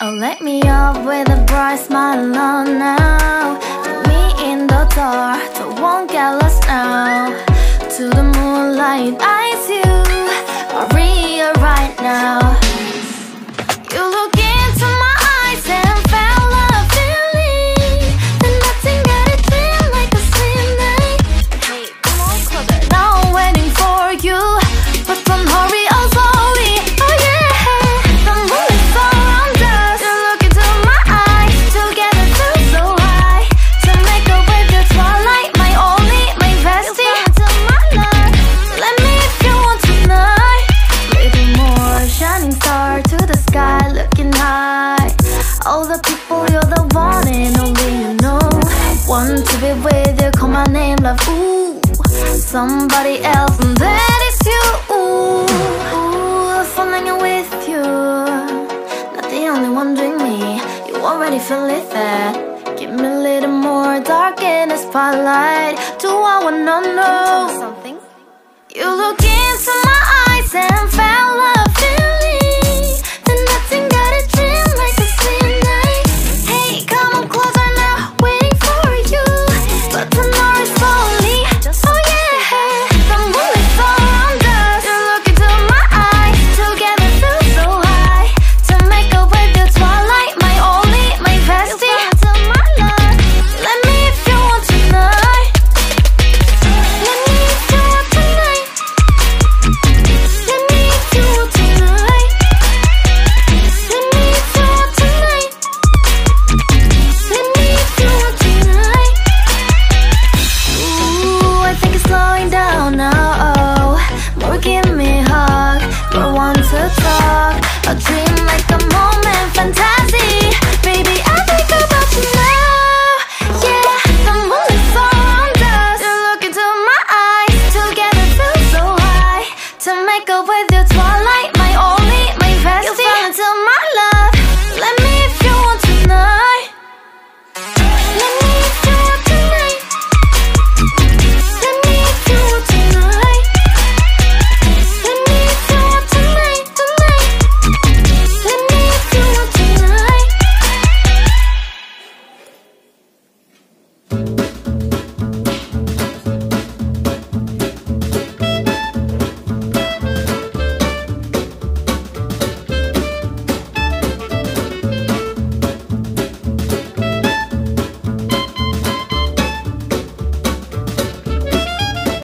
Oh, let me up with a bright smile oh, on now. Put me in the dark, so won't get lost now. To the moonlight, eyes you, real right now. to be with you Call my name, love, ooh Somebody else, and that is you. Ooh, ooh falling with you. Not the only one doing me. You already feel it there. Give me a little more dark in the spotlight. Do I wanna know something? You look